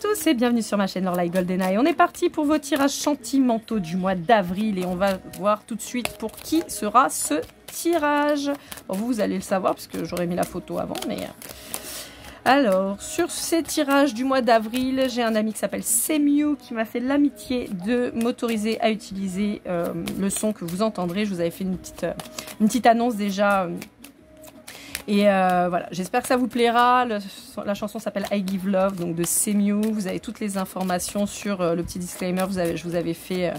tous et bienvenue sur ma chaîne Lorelai GoldenEye. On est parti pour vos tirages sentimentaux du mois d'avril et on va voir tout de suite pour qui sera ce tirage. vous, allez le savoir parce que j'aurais mis la photo avant, mais... Euh. Alors, sur ces tirages du mois d'avril, j'ai un ami qui s'appelle Semiu qui m'a fait l'amitié de m'autoriser à utiliser euh, le son que vous entendrez. Je vous avais fait une euh, une petite annonce déjà et euh, voilà, j'espère que ça vous plaira. la chanson s'appelle I Give Love, donc de Semiu. Vous avez toutes les informations sur euh, le petit disclaimer. Je vous avais fait euh,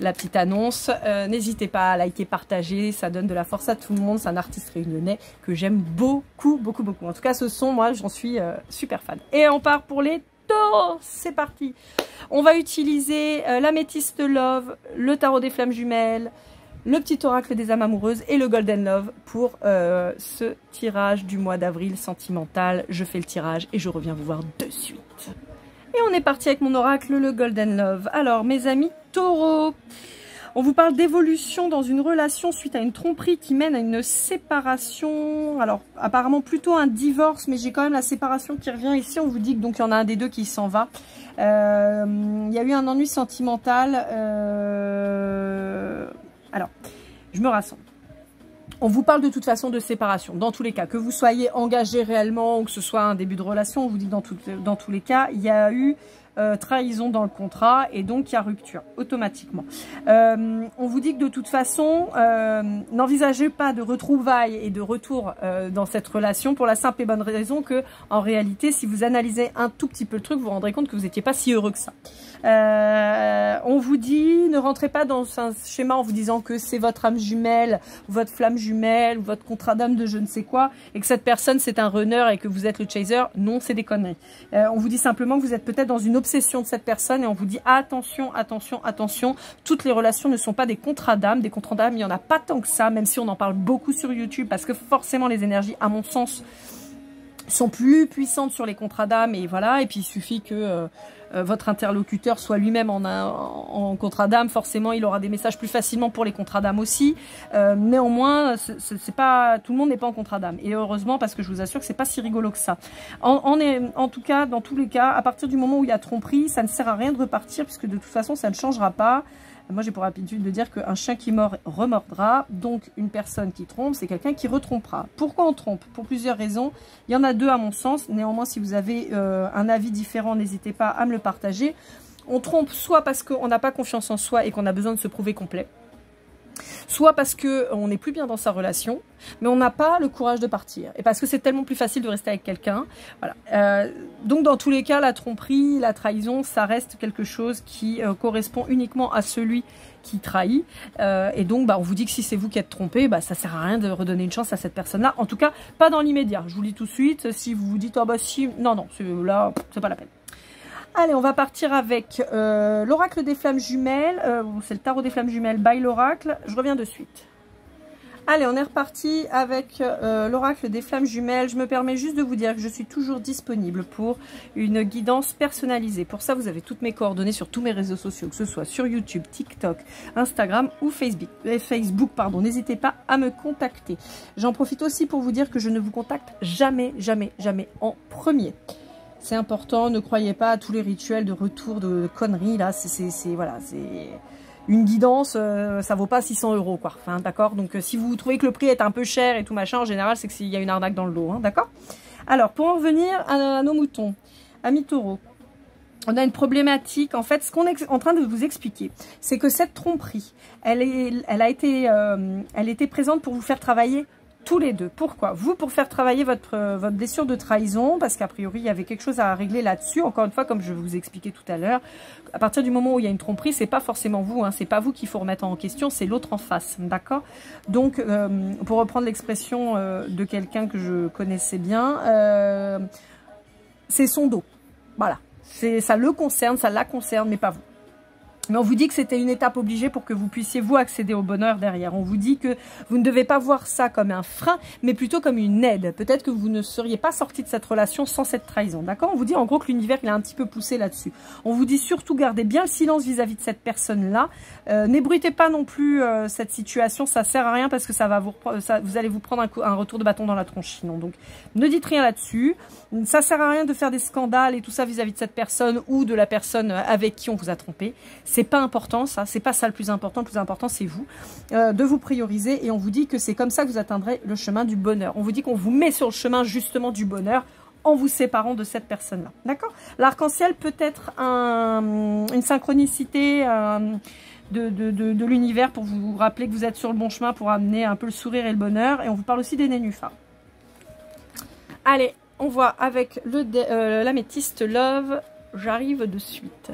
la petite annonce. N'hésitez pas à liker, partager. Ça donne de la force à tout le monde. C'est un artiste réunionnais que j'aime beaucoup, beaucoup, beaucoup. En tout cas, ce son, moi, j'en suis super fan. Et on part pour les taureaux. C'est parti. On va utiliser l'améthyste Love, le tarot des flammes jumelles, le petit oracle des âmes amoureuses et le Golden Love pour euh, ce tirage du mois d'avril sentimental. Je fais le tirage et je reviens vous voir de suite. Et on est parti avec mon oracle, le Golden Love. Alors, mes amis taureaux, on vous parle d'évolution dans une relation suite à une tromperie qui mène à une séparation. Alors, apparemment plutôt un divorce, mais j'ai quand même la séparation qui revient ici. On vous dit que il y en a un des deux qui s'en va. Euh, il y a eu un ennui sentimental. Euh, alors, je me rassemble. On vous parle de toute façon de séparation. Dans tous les cas, que vous soyez engagé réellement ou que ce soit un début de relation, on vous dit dans, dans tous les cas, il y a eu euh, trahison dans le contrat et donc il y a rupture automatiquement. Euh, on vous dit que de toute façon, euh, n'envisagez pas de retrouvailles et de retour dans cette relation pour la simple et bonne raison que en réalité, si vous analysez un tout petit peu le truc, vous vous rendrez compte que vous n'étiez pas si heureux que ça. on vous dit, ne rentrez pas dans un schéma en vous disant que c'est votre âme jumelle, votre flamme jumelle, votre contrat d'âme de je ne sais quoi, et que cette personne c'est un runner et que vous êtes le chaser. Non, c'est des conneries. on vous dit simplement que vous êtes peut-être dans une obsession de cette personne et on vous dit attention, attention, attention, toutes les relations ne sont pas des contrats d'âme, des contrats d'âme, il n'y en a pas tant que ça, même si on en parle beaucoup sur YouTube, parce que forcément les énergies, à mon sens, sont plus puissantes sur les contrats d'âme et voilà, et puis il suffit que... Euh, euh, votre interlocuteur soit lui-même en, en, contrat d'âme, forcément il aura des messages plus facilement pour les contrats d'âme aussi. Euh, néanmoins, c'est pas tout le monde n'est pas en contrat d'âme. Et heureusement parce que je vous assure que c'est pas si rigolo que ça. En, en tout cas, dans tous les cas, à partir du moment où il y a tromperie, ça ne sert à rien de repartir puisque de toute façon ça ne changera pas. Moi, j'ai pour habitude de dire qu'un chien qui mord remordra. Donc, une personne qui trompe, c'est quelqu'un qui retrompera. Pourquoi on trompe? Pour plusieurs raisons. Il y en a deux à mon sens. Néanmoins, si vous avez euh, un avis différent, n'hésitez pas à me le partager. On trompe soit parce qu'on n'a pas confiance en soi et qu'on a besoin de se prouver complet soit parce qu'on n'est plus bien dans sa relation, mais on n'a pas le courage de partir, et parce que c'est tellement plus facile de rester avec quelqu'un. Voilà. Euh, donc dans tous les cas, la tromperie, la trahison, ça reste quelque chose qui euh, correspond uniquement à celui qui trahit. Euh, et donc, bah, on vous dit que si c'est vous qui êtes trompé, bah, ça sert à rien de redonner une chance à cette personne-là. En tout cas, pas dans l'immédiat. Je vous le dis tout de suite. Si vous vous dites, oh bah si, non, non, là, c'est pas la peine. Allez, on va partir avec euh, l'oracle des flammes jumelles. Euh, c'est le tarot des flammes jumelles by l'oracle. Je reviens de suite. Allez, on est reparti avec euh, l'oracle des flammes jumelles. Je me permets juste de vous dire que je suis toujours disponible pour une guidance personnalisée. Pour ça, vous avez toutes mes coordonnées sur tous mes réseaux sociaux, que ce soit sur YouTube, TikTok, Instagram ou Facebook. Facebook pardon. N'hésitez pas à me contacter. J'en profite aussi pour vous dire que je ne vous contacte jamais, jamais, jamais en premier. C'est important, ne croyez pas à tous les rituels de retour de conneries, là, c'est, voilà, c'est une guidance, euh, ça vaut pas 600 euros, quoi, enfin, d'accord? Donc, euh, si vous trouvez que le prix est un peu cher et tout machin, en général, c'est qu'il y a une arnaque dans le dos, hein, d'accord? Alors, pour en revenir à, nos moutons, amis taureaux, on a une problématique, en fait, ce qu'on est en train de vous expliquer, c'est que cette tromperie, elle, est, elle a été, euh, elle était présente pour vous faire travailler tous les deux. Pourquoi Vous, pour faire travailler votre, euh, votre blessure de trahison, parce qu'a priori, il y avait quelque chose à régler là-dessus. Encore une fois, comme je vous expliquais tout à l'heure, à partir du moment où il y a une tromperie, c'est pas forcément vous, hein, c'est pas vous qu'il faut remettre en question, c'est l'autre en face, d'accord Donc, euh, pour reprendre l'expression euh, de quelqu'un que je connaissais bien, c'est son dos. Voilà. Ça le concerne, ça la concerne, mais pas vous. Mais on vous dit que c'était une étape obligée pour que vous puissiez vous accéder au bonheur derrière. On vous dit que vous ne devez pas voir ça comme un frein, mais plutôt comme une aide. Peut-être que vous ne seriez pas sorti de cette relation sans cette trahison. D'accord? On vous dit en gros que l'univers il a un petit peu poussé là-dessus. On vous dit surtout gardez bien le silence vis-à-vis de cette personne-là. Euh, N'ébruitez pas non plus euh, cette situation. Ça sert à rien parce que ça va vous, ça, vous allez vous prendre un, un, retour de bâton dans la tronche sinon. Donc ne dites rien là-dessus. Ça sert à rien de faire des scandales et tout ça vis-à-vis -vis de cette personne ou de la personne avec qui on vous a trompé. C'est pas important ça, c'est pas ça le plus important, le plus important c'est vous, euh, de vous prioriser et on vous dit que c'est comme ça que vous atteindrez le chemin du bonheur. On vous dit qu'on vous met sur le chemin justement du bonheur en vous séparant de cette personne-là. D'accord? L'arc-en-ciel peut être un, une synchronicité euh, de, l'univers pour vous rappeler que vous êtes sur le bon chemin pour amener un peu le sourire et le bonheur. Et on vous parle aussi des nénuphars. Allez, on voit avec euh, l'améthyste Love. J'arrive de suite.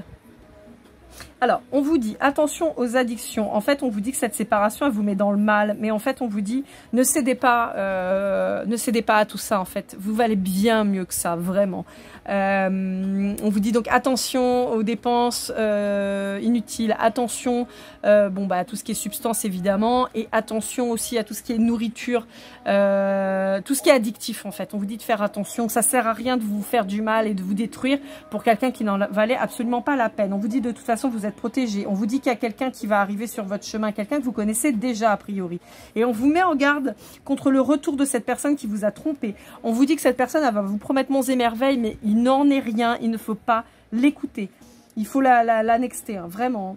Alors, on vous dit, attention aux addictions. En fait, on vous dit que cette séparation, elle vous met dans le mal. Mais en fait, on vous dit, ne cédez pas, euh, ne cédez pas à tout ça, en fait. Vous valez bien mieux que ça, vraiment. Euh, on vous dit donc attention aux dépenses euh, inutiles, attention bon, bah, à tout ce qui est substance évidemment, et attention aussi à tout ce qui est nourriture, tout ce qui est addictif en fait. On vous dit de faire attention, ça sert à rien de vous faire du mal et de vous détruire pour quelqu'un qui n'en valait absolument pas la peine. On vous dit de toute façon vous protégé, on vous dit qu'il y a quelqu'un qui va arriver sur votre chemin, quelqu'un que vous connaissez déjà a priori. Et on vous met en garde contre le retour de cette personne qui vous a trompé. On vous dit que cette personne elle va vous promettre monts et mais il n'en est rien, il ne faut pas l'écouter. Il faut l'annexter, la, la, hein, vraiment.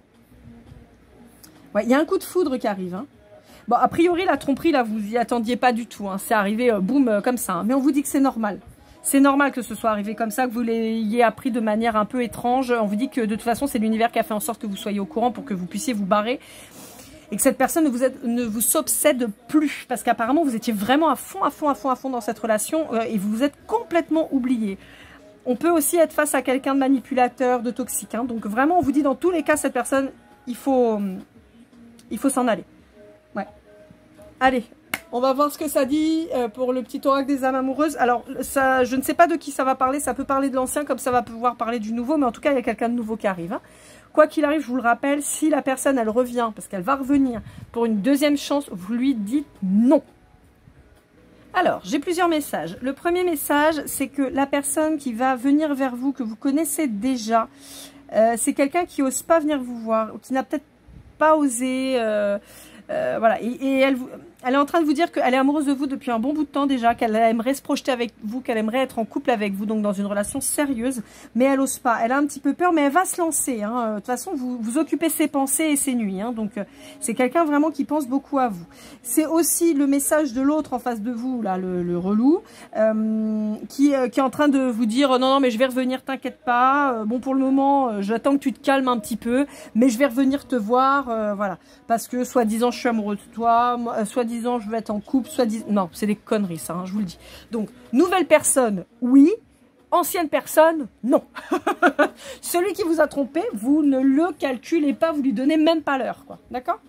Ouais, il y a un coup de foudre qui arrive. Hein. Bon, a priori, la tromperie, là, vous y attendiez pas du tout. Hein. C'est arrivé, euh, boum, euh, comme ça. Mais on vous dit que c'est normal. C'est normal que ce soit arrivé comme ça, que vous l'ayez appris de manière un peu étrange. On vous dit que de toute façon, c'est l'univers qui a fait en sorte que vous soyez au courant pour que vous puissiez vous barrer. Et que cette personne ne vous, ne vous s'obsède plus. Parce qu'apparemment, vous étiez vraiment à fond, à fond, à fond, à fond dans cette relation. Euh, et vous vous êtes complètement oublié. On peut aussi être face à quelqu'un de manipulateur, de toxique. Hein. Donc vraiment, on vous dit dans tous les cas, cette personne, il faut, il faut s'en aller. Ouais. Allez, on va voir ce que ça dit euh, pour le petit oracle des âmes amoureuses. Alors, ça, je ne sais pas de qui ça va parler. Ça peut parler de l'ancien comme ça va pouvoir parler du nouveau. Mais en tout cas, il y a quelqu'un de nouveau qui arrive. Hein. Quoi qu'il arrive, je vous le rappelle, si la personne, elle revient, parce qu'elle va revenir pour une deuxième chance, vous lui dites non. Alors, j'ai plusieurs messages. Le premier message, c'est que la personne qui va venir vers vous, que vous connaissez déjà, euh, c'est quelqu'un qui n'ose pas venir vous voir, qui n'a peut-être pas osé... Euh, voilà, et, elle, elle est en train de vous dire qu'elle est amoureuse de vous depuis un bon bout de temps déjà, qu'elle aimerait se projeter avec vous, qu'elle aimerait être en couple avec vous, donc dans une relation sérieuse, mais elle ose pas. Elle a un petit peu peur, mais elle va se lancer. Hein. De toute façon, vous, vous occupez ses pensées et ses nuits. Hein. Donc, euh, c'est quelqu'un vraiment qui pense beaucoup à vous. C'est aussi le message de l'autre en face de vous, là, le, relou, euh, qui, euh, qui est en train de vous dire « Non, non, mais je vais revenir, t'inquiète pas. Euh, bon, pour le moment, euh, j'attends que tu te calmes un petit peu, mais je vais revenir te voir. voilà, parce que, soi-disant, je suis amoureux de toi, soi-disant, je veux être en couple, soit disant... Non, c'est des conneries ça, hein, je vous le dis. Donc, nouvelle personne, oui. Ancienne personne, non. Celui qui vous a trompé, vous ne le calculez pas, vous lui donnez même pas l'heure, quoi. D'accord?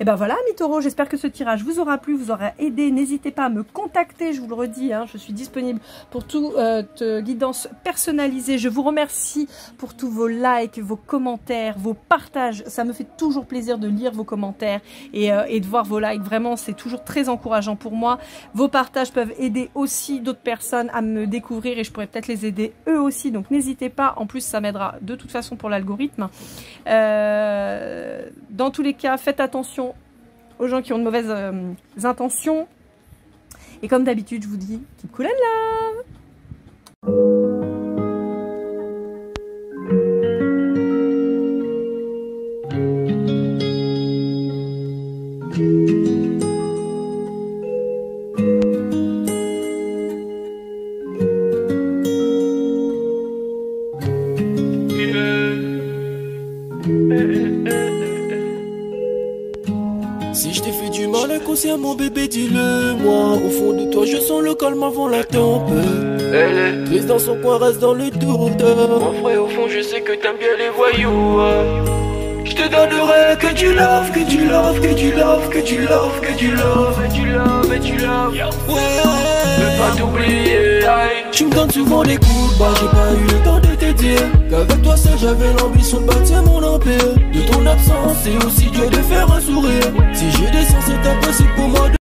Et ben voilà, mes taureaux, j'espère que ce tirage vous aura plu, vous aura aidé. N'hésitez pas à me contacter, je vous le redis, hein, je suis disponible pour toute euh, guidance personnalisée. Je vous remercie pour tous vos likes, vos commentaires, vos partages. Ça me fait toujours plaisir de lire vos commentaires et, euh, et de voir vos likes. Vraiment, c'est toujours très encourageant pour moi. Vos partages peuvent aider aussi d'autres personnes à me découvrir et je pourrais peut-être les aider eux aussi. Donc n'hésitez pas, en plus ça m'aidera de toute façon pour l'algorithme. Euh, dans tous les cas, faites attention aux gens qui ont de mauvaises euh, intentions. Et comme d'habitude, je vous dis, keep cool and love mon bébé, dis-le moi. Au fond de toi, je sens le calme avant la tempête. Elle est triste dans son coin, reste dans le doute. Mon frère, au fond, je sais que t'aimes bien les voyous. Je te donnerai que tu love, que tu love, que tu love, que tu love, que tu love, que tu love, que tu love. Ouais, veux pas t'oublier. Tu me donnes souvent des coups bah j'ai pas eu le temps de te dire Qu'avec toi seul j'avais l'ambition de bâtir mon empire. De ton absence c'est aussi dur de faire un sourire. Si je descends c'est impossible pour moi de